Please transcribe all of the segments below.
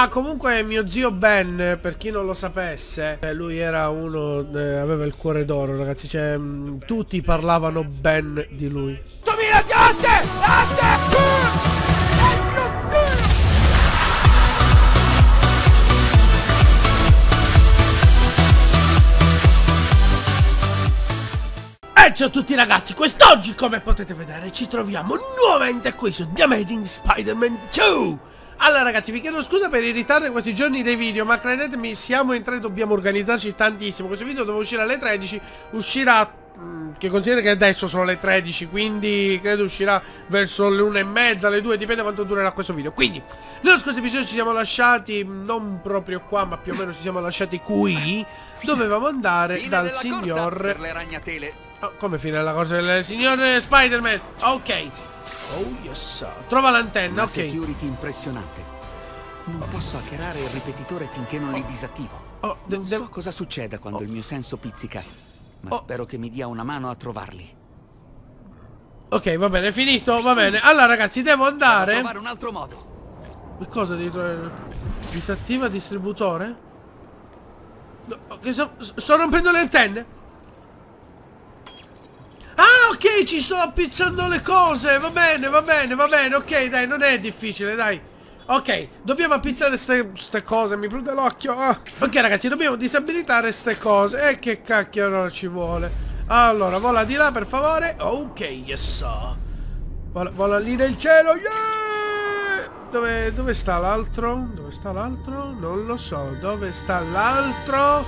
Ah, comunque mio zio Ben, per chi non lo sapesse, eh, lui era uno, eh, aveva il cuore d'oro, ragazzi. Cioè, mh, tutti parlavano ben di lui. 2000 diante! E ciao a tutti ragazzi, quest'oggi come potete vedere ci troviamo nuovamente qui su The Amazing Spider-Man 2 Allora ragazzi vi chiedo scusa per il ritardo in questi giorni dei video ma credetemi siamo in tre dobbiamo organizzarci tantissimo. Questo video dove uscire alle 13 uscirà mm, che considerate che adesso sono le 13 quindi credo uscirà verso le 1 e mezza, le 2 dipende quanto durerà questo video. Quindi nello scorso episodio ci siamo lasciati non proprio qua ma più o meno ci siamo lasciati qui dovevamo andare Fine dal signor per le ragnatele. Oh, come fine la cosa del signor Spider-Man? Ok. Oh yes. Trova l'antenna, ok. security impressionante. Non posso hackerare il ripetitore finché non li disattivo. Oh, Non so cosa succeda quando il mio senso pizzica, ma Oh. spero che mi dia una mano a trovarli. Ok, va bene, è finito, va bene. Allora ragazzi, devo Devo andare. trovare un altro modo. Che cosa dietro? Disattiva distributore? No, che so, sto rompendo le antenne? Ok, ci sto appizzando le cose. Va bene, va bene, va bene. Ok, dai, non è difficile, dai. Ok, dobbiamo appizzare queste cose, mi prude l'occhio. Ah. Ok, ragazzi, dobbiamo disabilitare queste cose. E che cacchio allora ci vuole? Allora, vola di là, per favore. Ok, yes. Vola, vola lì nel cielo, yeah! Dove, dove sta l'altro? Dove sta l'altro? Non lo so. Dove sta l'altro?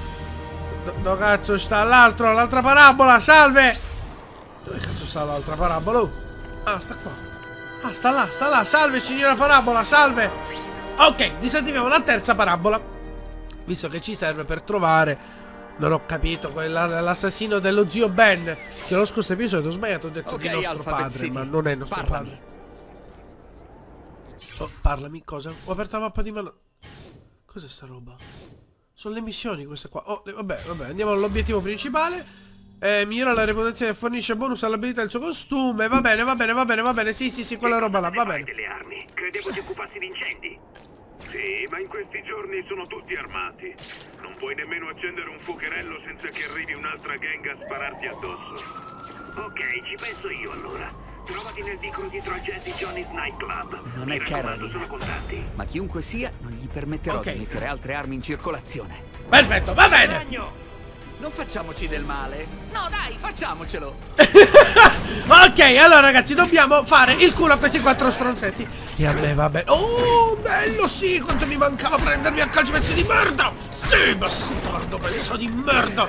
Do- Dove cazzo sta l'altro? L'altra parabola, salve! Sta l'altra parabola? Oh. Ah, sta qua. Ah, sta là, sta là. Salve, signora parabola, salve! Ok, disattiviamo la terza parabola. Visto che ci serve per trovare... Non ho capito, l'assassino dello zio Ben. Che lo scorso episodio ho sbagliato, ho detto Ok, di nostro Alphabet padre, City, ma non è nostro parlami. padre. Oh, parlami, cosa? Ho aperto la mappa di mano. Cos'è sta roba? Sono le missioni queste qua. Oh, vabbè, vabbè, andiamo all'obiettivo principale. Eh, migliora la reputazione e fornisce bonus all'abilità del suo costume. Va bene, va bene, va bene, va bene. Sì, sì, sì, quella roba là, va bene. delle armi. Credevo si occupassi di incendi. Sì, ma in questi giorni sono tutti armati. Non puoi nemmeno accendere un fuocherello senza che arrivi un'altra gang a spararti addosso. Ok, ci penso io allora. Trovati nel vicolo dietro al Jazzy Johnny's Nightclub. Non Mi è Carradine. sono contanti. Ma chiunque sia, non gli permetterò Ok. di mettere altre armi in circolazione. Perfetto, va bene. Ragno! Non facciamoci del male. No, dai, facciamocelo. Ok, allora ragazzi, dobbiamo fare il culo a questi quattro stronzetti. E a me va bene. Oh, bello, sì, quanto mi mancava prendermi a calcio pezzi di merda. Sì, bastardo, pezzo di merda.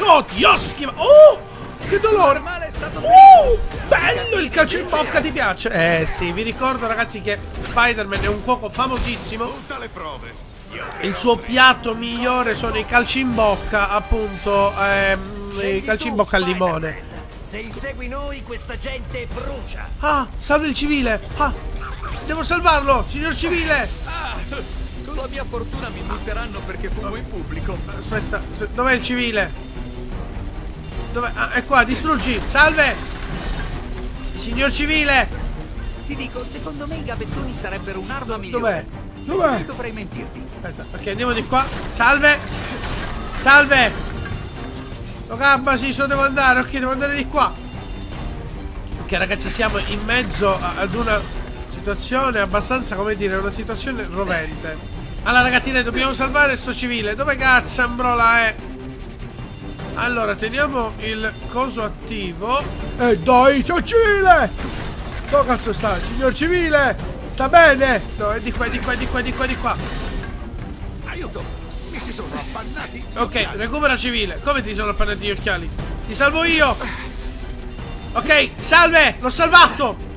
Oh, Dioschi, ma... Oh, che dolore. Uh, bello il calcio in bocca, ti piace? Eh sì, vi ricordo ragazzi che Spider-Man è un cuoco famosissimo. Tutta le prove. Il suo piatto migliore sono i calci in bocca, appunto, ehm, i calci in bocca al limone. Se insegui noi, questa gente brucia. Ah, salve il civile. Ah, devo salvarlo, signor civile. Ah, con la mia fortuna mi butteranno perché fumo in pubblico. Aspetta, dov'è il civile? Dov'è? Ah, è qua, distruggi. Salve. Signor civile. Ti dico, secondo me i gavettoni sarebbero un'arma Dov'è? migliore. Dov'è? Dovrei mentirti. Aspetta, ok, andiamo di qua. Salve. Salve. Lo gabba, sì, so devo andare. Ok, devo andare di qua. Ok, ragazzi, siamo in mezzo ad una situazione abbastanza, come dire, una situazione rovente. Allora, ragazzi, dai, dobbiamo salvare sto civile. Dove cazzo Ambrola è? Allora, teniamo il coso attivo. E dai, c'ho civile! Dove cazzo sta? Signor civile! Sta bene? No, è di qua, è di qua, è di qua, è di qua, è di qua. Aiuto! Mi si sono appannati. Ok, recupera civile. Come ti sono appannati gli occhiali? Ti salvo io! Ok, salve! L'ho salvato!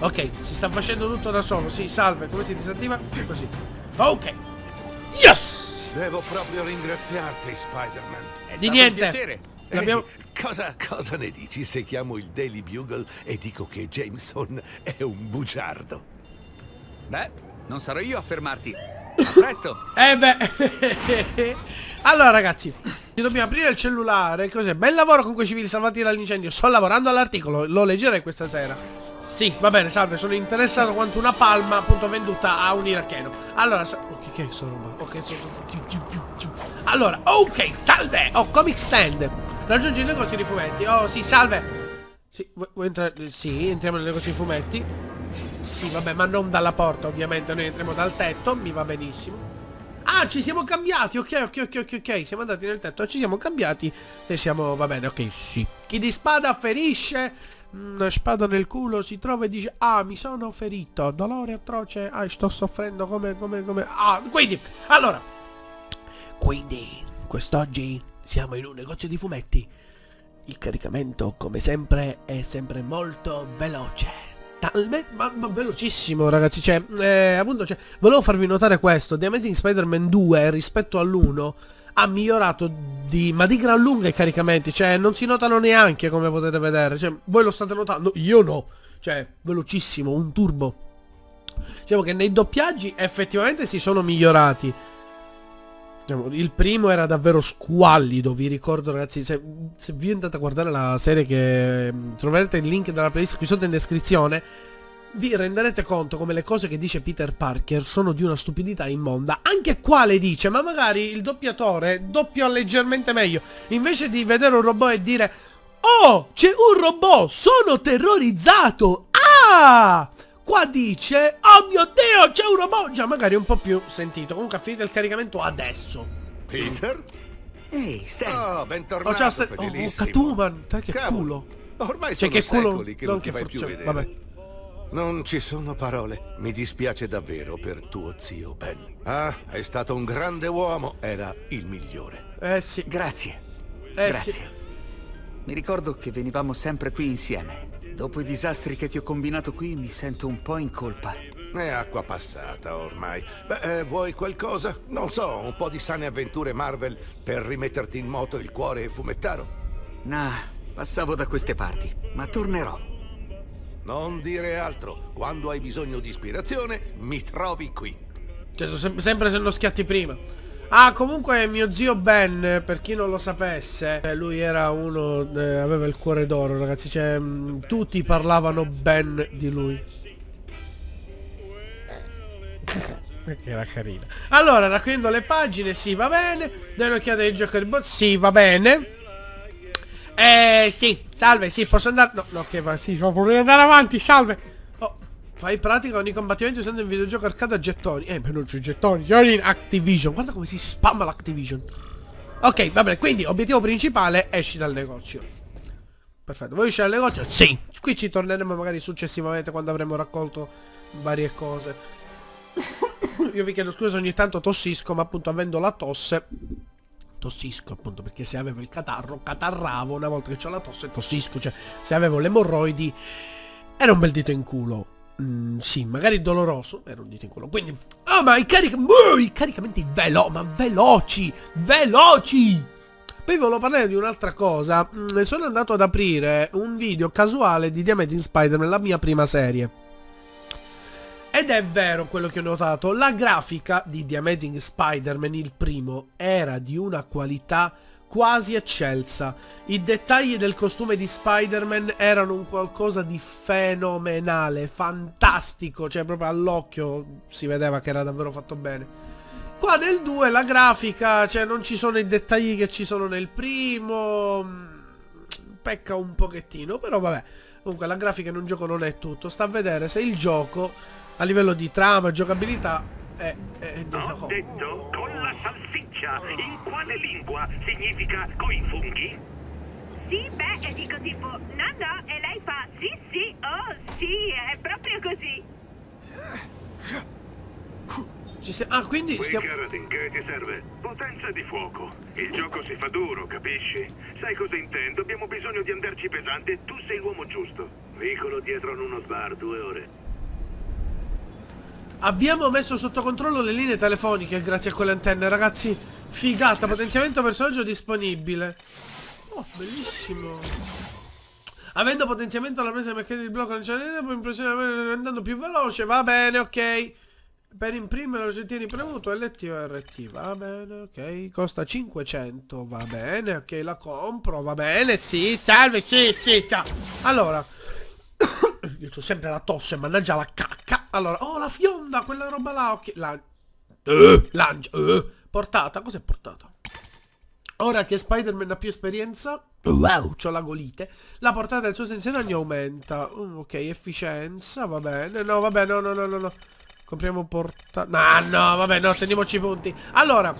Ok, si sta facendo tutto da solo. Sì, salve. Come si disattiva? Così. Ok. Yes! Devo proprio ringraziarti, Spider-Man. Di niente. Eh, cosa, cosa ne dici se chiamo il Daily Bugle e dico che Jameson è un bugiardo? Beh, non sarò io a fermarti. Presto. Eh beh. allora ragazzi, ci dobbiamo aprire il cellulare. Cos'è? Bel lavoro con quei civili salvati dall'incendio. Sto lavorando all'articolo, lo leggerei questa sera. Sì, va bene, salve, sono interessato quanto una palma appunto venduta a un iracheno. Allora, ok, che è sto roba? Ok, so- Allora, ok, salve! Oh, comic stand. Raggiungi il negozio di fumetti. Oh, sì, salve. Sì, vuoi entrare? Sì, entriamo nel negozio di fumetti. Sì, vabbè, ma non dalla porta, ovviamente. Noi entriamo dal tetto, mi va benissimo. Ah, ci siamo cambiati, ok, ok, ok, ok, ok. Siamo andati nel tetto, ci siamo cambiati e siamo, va bene, ok, sì. Chi di spada ferisce, una spada nel culo, si trova e dice, ah, mi sono ferito, dolore atroce, ah, sto soffrendo come, come, come... Ah, quindi, allora. Quindi, quest'oggi siamo in un negozio di fumetti. Il caricamento, come sempre, è sempre molto veloce. Talmente, ma, ma velocissimo ragazzi, cioè, eh, appunto, cioè, volevo farvi notare questo, The Amazing Spider-Man 2 rispetto all'1 ha migliorato di, ma di gran lunga i caricamenti, cioè non si notano neanche come potete vedere, cioè voi lo state notando, io no, cioè velocissimo, un turbo. Diciamo che nei doppiaggi effettivamente si sono migliorati, il primo era davvero squallido, vi ricordo ragazzi, se, se vi andate a guardare la serie che mh, troverete il link della playlist qui sotto in descrizione, vi renderete conto come le cose che dice Peter Parker sono di una stupidità immonda. Anche qua le dice, ma magari il doppiatore doppia leggermente meglio. Invece di vedere un robot e dire Oh, c'è un robot, sono terrorizzato! Ah! Qua dice, oh mio Dio, c'è un robot! Già, magari un po' più sentito. Comunque ha finito il caricamento adesso. Peter? Ehi, Stan. Oh, bentornato, Oh, ciao, Ste- oh, fedelissimo. Catwoman, dai che Cavolo, culo. Ormai Cioè, sono che culo, secoli che non non ti for- più vedere. vabbè. Non ci sono parole. Mi dispiace davvero per tuo zio Ben. Ah, è stato un grande uomo. Era il migliore. Eh sì, Grazie. eh Grazie. sì. Mi ricordo che venivamo sempre qui insieme. Dopo i disastri che ti ho combinato qui mi sento un po' in colpa. È acqua passata ormai. Beh, eh, vuoi qualcosa? Non so, un po' di sane avventure Marvel per rimetterti in moto il cuore fumettaro? Nah, passavo da queste parti, ma tornerò. Non dire altro. Quando hai bisogno di ispirazione, mi trovi qui. Cioè, sempre se non schiatti prima. Ah, comunque mio zio Ben, per chi non lo sapesse, lui era uno, eh, aveva il cuore d'oro, ragazzi, cioè, mh, tutti parlavano ben di lui. Era carina. Allora, raccogliendo le pagine, sì, va bene. Dai un'occhiata ai Joker Bot, sì, va bene. Eh, sì, salve, sì, posso andare... No, no, che va, sì, vorrei andare avanti, salve. Fai pratica ogni combattimento usando il videogioco arcade a gettoni. Eh, ma non c'è gettoni, io in Activision. Guarda come si spamma l'Activision. Ok, va bene, quindi obiettivo principale, esci dal negozio. Perfetto, vuoi uscire dal negozio? Sì. Qui ci torneremo magari successivamente quando avremo raccolto varie cose. Io vi chiedo scusa ogni tanto tossisco, ma appunto avendo la tosse tossisco appunto perché se avevo il catarro catarravo una volta che ho la tosse tossisco cioè se avevo le emorroidi era un bel dito in culo Mm, sì magari doloroso era un dito in culo. Quindi oh ma i, carica uh, i caricamenti velo ma veloci veloci! Poi volevo parlare di un'altra cosa. Mm, sono andato ad aprire un video casuale di The Amazing Spider-Man la mia prima serie. Ed è vero quello che ho notato, la grafica di The Amazing Spider-Man, il primo, era di una qualità quasi eccelsa. I dettagli del costume di Spider-Man erano un qualcosa di fenomenale, fantastico, cioè proprio all'occhio si vedeva che era davvero fatto bene. Qua nel 2 la grafica, cioè non ci sono i dettagli che ci sono nel primo, mm, pecca un pochettino, però vabbè. Comunque la grafica in un gioco non è tutto, sta a vedere se il gioco a livello di trama e giocabilità è... è, è Ho detto con la salsiccia. In quale lingua significa coi funghi? Sì, beh, e dico tipo, no, no, e lei fa, sì, sì, oh, sì, è proprio così. Ci sta- Ah, quindi Qui stiamo... Keratin, che ti serve? Potenza di fuoco. Il gioco si fa duro, capisci? Sai cosa intendo? Abbiamo bisogno di andarci pesante e tu sei l'uomo giusto. Vicolo dietro a uno sbar, due ore. Abbiamo messo sotto controllo le linee telefoniche grazie a quelle antenne, ragazzi. Figata, potenziamento personaggio disponibile. Oh, bellissimo. Avendo potenziamento alla presa mercato di blocco non c'è impressionare andando più veloce, va bene, ok. Per imprimere lo tieni premuto LT o RT, va bene, ok. Costa 500, va bene, ok, la compro, va bene, sì, salve, sì, sì, ciao. Allora, io ho sempre la tosse, mannaggia la cacca. Allora, oh, la fionda, quella roba là, ok. La... Eh, lancia, eh. Portata, cos'è portata? Ora che Spider-Man ha più esperienza, wow, c'ho la golite, la portata del suo senso ragno aumenta. Mm, ok, efficienza, va bene. No, vabbè, no, no, no, no, no. Compriamo portata... No, no, vabbè, no, teniamoci i punti. Allora,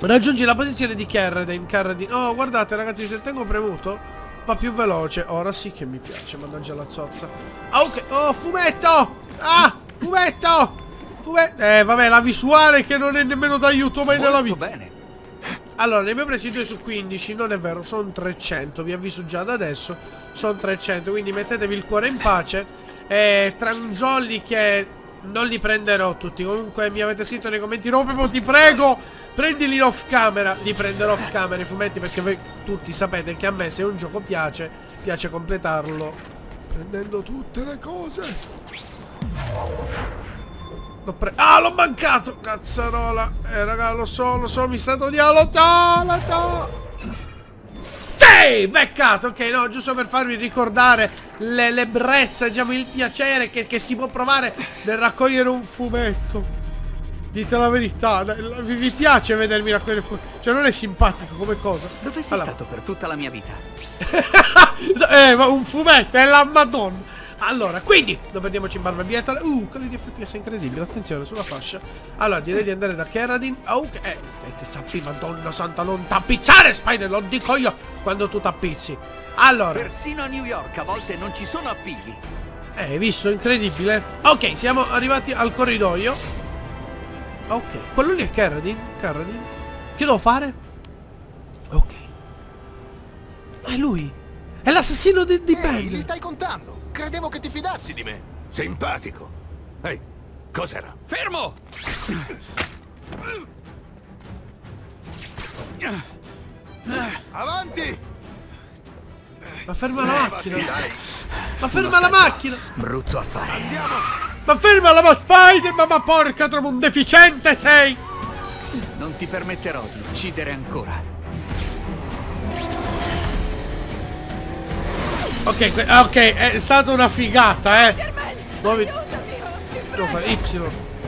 raggiungi la posizione di Carradine, Carradine. Oh, guardate ragazzi, se tengo premuto, va più veloce. Ora sì che mi piace, mannaggia la zozza. Ah, ok, oh, fumetto! Ah, fumetto! Fumetto! Eh, vabbè, la visuale che non è nemmeno d'aiuto mai nella Molto vita. bene. Allora, ne abbiamo presi 2 su 15, non è vero, sono 300, vi avviso già da adesso, sono 300, quindi mettetevi il cuore in pace. E tranzolli che non li prenderò tutti, comunque mi avete scritto nei commenti, no ti prego, prendili off camera, li prenderò off camera i fumetti perché voi tutti sapete che a me se un gioco piace, piace completarlo prendendo tutte le cose. L'ho pre... Ah, l'ho mancato! Cazzarola! Eh, raga, lo so, lo so, mi sta odiando! Ciao, la ciao! Sì! Beccato! Ok, no, giusto per farvi ricordare le- l'ebbrezza, diciamo, il piacere che, che si può provare nel raccogliere un fumetto. Dite la verità, vi, vi piace vedermi raccogliere fumetto? Cioè, non è simpatico come cosa. Dove sei Allora- stato per tutta la mia vita? eh, ma un fumetto, è la madonna. Allora, quindi, non perdiamoci in barbabietola. Uh, quelli di FPS incredibile, attenzione sulla fascia. Allora, direi di andare da Keradin. Ok, eh, stai, stai, sappi, madonna santa, non tappizzare, Spider, lo dico io quando tu tappizzi. Allora, Persino a New York a volte non ci sono appigli. eh, hai visto, incredibile. Ok, siamo arrivati al corridoio. Ok, quello lì è Keradin, Keradin. Che devo fare? Ok. Ah, È lui. È l'assassino di, di Ehi, Ben. li stai contando? Credevo che ti fidassi di me. Simpatico. Ehi, cos'era? Fermo! Avanti! Ma ferma la macchina. Dai, Ma ferma la macchina. Brutto affare. andiamo! Ma fermala, ma Spider, ma, ma porca trovo un deficiente sei! Non ti permetterò di uccidere ancora. Ok, ok, è stata una figata, eh! Muovi... Devo fare Y.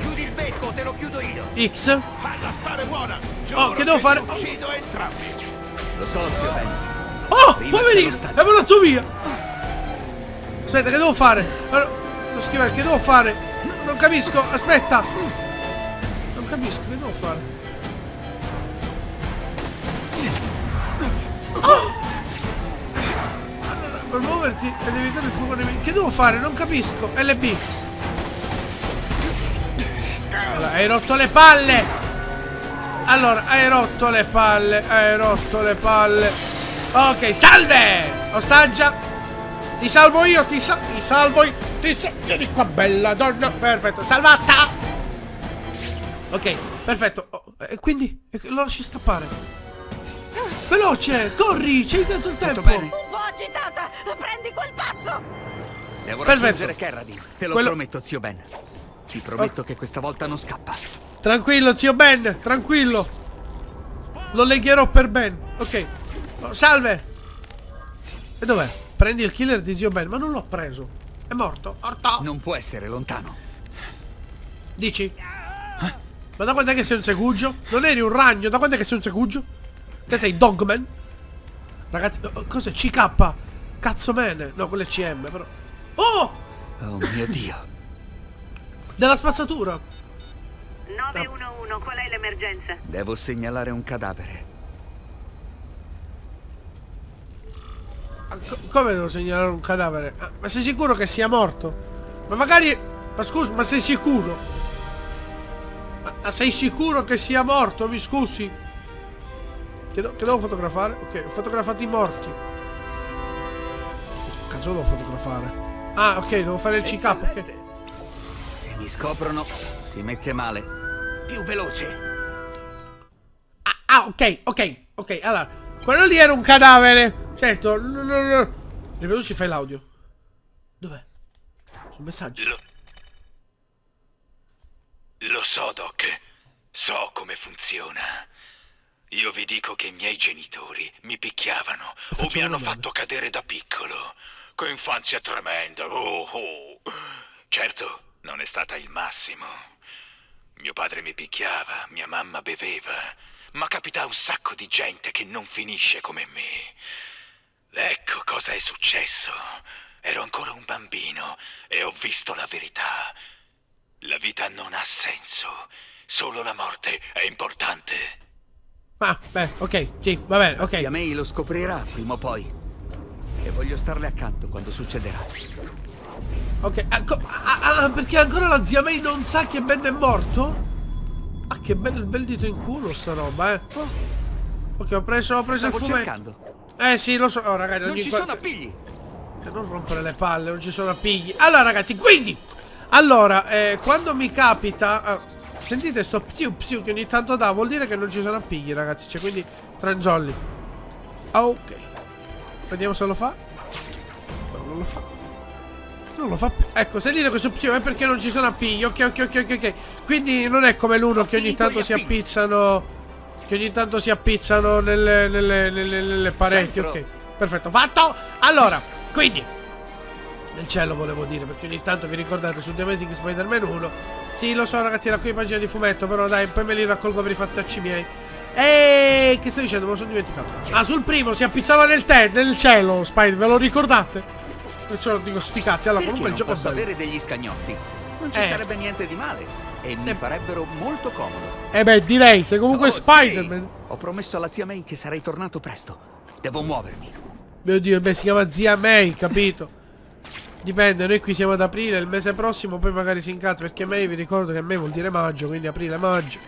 Chiudi il becco, te lo chiudo io! X? Falla stare buona! Oh, che devo fare? Uccido entrambi! Lo so, zio Ben. Oh, poverino, lo è volato via! Aspetta, che devo fare? Allora, Devo scrivere, che devo fare? Non capisco, aspetta! Non capisco, che devo fare? Per muoverti ed evitare il fuoco nemico. Che devo fare? Non capisco. LB. Allora, hai rotto le palle! Allora, hai rotto le palle, hai rotto le palle. Ok, salve! Ostaggia! Ti salvo io, ti, sa- ti salvo io, ti sa- Vieni qua, bella donna! Perfetto, salvata! Ok, perfetto. Oh, E quindi lo lasci scappare. Veloce, corri, c'hai tanto il tempo. Agitata! Prendi quel pazzo! Devo Perfetto. raggiungere Carradine. Te lo Quello- prometto, zio Ben. Ti prometto che questa volta non scappa. Tranquillo, zio Ben, tranquillo. Lo legherò per Ben. Ok. Oh, salve. E dov'è? Prendi il killer di zio Ben, ma non l'ho preso. È morto. Morto. Non può essere lontano. Dici? Ma da quando è che sei un segugio? Non eri un ragno? Da quando è che sei un segugio? Che sei Dogman? Ragazzi, oh, cos'è? CK? Cazzo mene. No, quello è CM, però. Oh! Oh mio Dio. Della spazzatura. 911, qual è l'emergenza? Devo segnalare un cadavere. Ah, co- come devo segnalare un cadavere? Ah, ma sei sicuro che sia morto? Ma magari... Ma scusa, ma sei sicuro? Ma, ma sei sicuro che sia morto? Mi scusi? Che, do- che devo fotografare? Ok, ho fotografato i morti. Cazzo devo fotografare? Ah, ok, devo fare il CK, ok. Se mi scoprono, si mette male. Più veloce. Ah, ah, ok, ok, ok, allora. Quello lì era un cadavere. Certo, no, no, no. Ripeto, ci fai l'audio. Dov'è? Sul messaggio. Lo... Lo so, Doc. So come funziona. Io vi dico che i miei genitori mi picchiavano o mi hanno una fatto cadere da piccolo. che infanzia tremenda. Oh, oh. Certo, non è stata il massimo. Mio padre mi picchiava, mia mamma beveva, ma capita un sacco di gente che non finisce come me. Ecco cosa è successo. Ero ancora un bambino e ho visto la verità. La vita non ha senso. Solo la morte è importante. Ah, beh, ok, sì, va bene, ok. Zia May lo scoprirà prima o poi. E voglio starle accanto quando succederà. Ok, ah, co- ah, ah, perché ancora la zia May non sa che Ben è morto? Ah, che bello bel dito in culo sta roba, eh. Ok, ho preso, ho preso Stavo il fumetto. cercando. Eh sì, lo so. Oh, ragazzi, Non ci sono appigli! Eh, Non rompere le palle, non ci sono appigli. Allora, ragazzi, quindi. Allora, eh, quando mi capita. ah, sentite sto psiu psiu che ogni tanto dà, vuol dire che non ci sono appigli, ragazzi. Cioè, quindi, tranzolli. Ok. Vediamo se lo fa. No, non lo fa. Non lo fa più. Ecco, sentite questo psiu è perché non ci sono appigli. Ok, ok, ok, ok, ok. Quindi non è come l'uno che ogni tanto si appizzano. Che ogni tanto si appizzano nelle, nelle, nelle, nelle pareti. Centro. Ok. Perfetto, fatto. Allora, quindi nel cielo volevo dire perché ogni tanto vi ricordate su The Amazing Spider-Man 1 Sì lo so ragazzi era qui pagina di fumetto però dai poi me li raccolgo per i fattacci miei E che sto dicendo me lo sono dimenticato Ah sul primo si appizzava nel, te nel cielo Spider ve lo ricordate? Perciò dico sti cazzi allora comunque il gioco posso bello avere degli scagnozzi? Non ci Eh. sarebbe niente di male. E mi Eh. farebbero molto comodo. Eh beh direi sei comunque Oh, Spider-Man sì. Ho promesso alla zia May che sarei tornato presto. Devo muovermi. Mio dio beh si chiama zia May capito Dipende, noi qui siamo ad aprile, il mese prossimo poi magari si incazza perché May vi ricordo che May vuol dire maggio, quindi aprile maggio.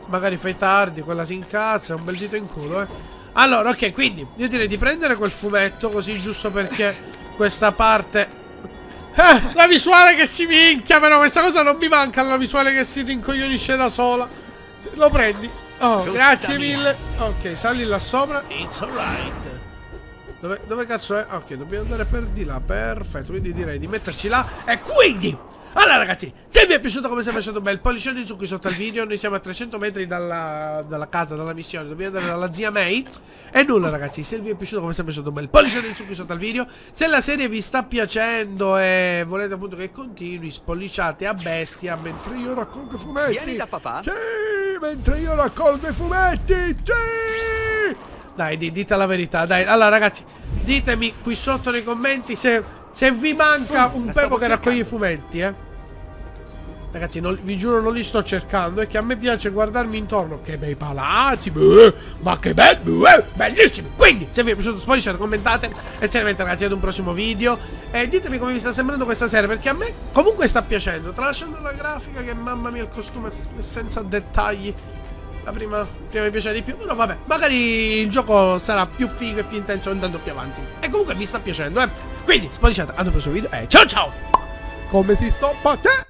Se magari fai tardi, quella si incazza, è un bel dito in culo, eh. Allora, ok, quindi io direi di prendere quel fumetto così giusto perché questa parte Eh, la visuale che si minchia, però questa cosa non mi manca, la visuale che si rincoglionisce da sola. Lo prendi? Oh, grazie mille. Ok, sali là sopra. It's alright. Dove, dove cazzo è? Ok, dobbiamo andare per di là. Perfetto, quindi direi di metterci là. E quindi... Allora ragazzi, se vi è piaciuto come sempre è stato un bel pollicione su qui sotto il video Noi siamo a 300 metri dalla, dalla casa, dalla missione Dobbiamo andare dalla zia May E nulla ragazzi, se vi è piaciuto come sempre è stato un bel pollicione su qui sotto il video Se la serie vi sta piacendo e volete appunto che continui Spolliciate a bestia mentre io raccolgo i fumetti Vieni da papà. Sì, mentre io raccolgo i fumetti Sì Dai, di- dite la verità, dai. Allora ragazzi, ditemi qui sotto nei commenti se, se vi manca un la Pepo che raccoglie i fumetti, eh. Ragazzi, non- vi giuro non li sto cercando È che a me piace guardarmi intorno. Che bei palati beh, Ma che belli eh, Bellissimi. Quindi se vi è piaciuto spoiler commentate. E seriamente ragazzi ad un prossimo video. E ditemi come vi sta sembrando questa serie Perché a me comunque sta piacendo. Tralasciando la grafica che mamma mia il costume è Senza dettagli La prima, prima mi piaceva di più Però vabbè Magari il gioco sarà più figo e più intenso andando più avanti. E comunque mi sta piacendo eh. Quindi ad un prossimo video E ciao ciao! Come si stoppa te